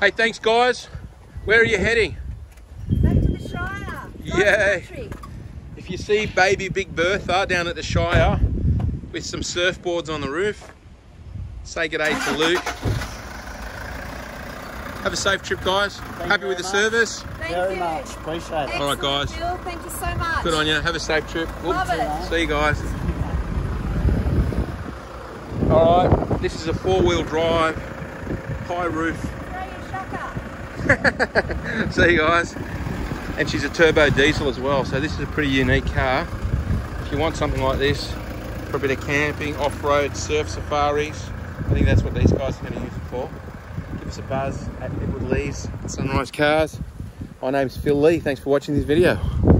Hey, thanks, guys. Where are you heading? Back to the Shire. Yeah. Country. If you see baby Big Bertha down at the Shire with some surfboards on the roof, say good day to Luke. Have a safe trip, guys. you Happy with the much. service? Thank Very you. much. Appreciate it. All right, guys. Bill. Thank you so much. Good on you. Have a safe trip. Whoop. Love it. See you guys. All right, this is a four-wheel drive, high roof. See you guys. And she's a turbo diesel as well, so this is a pretty unique car. If you want something like this for a bit of camping, off-road, surf safaris, I think that's what these guys are going to use it for. Give us a buzz at Edward Lee's Sunrise Cars. My name's Phil Lee. Thanks for watching this video.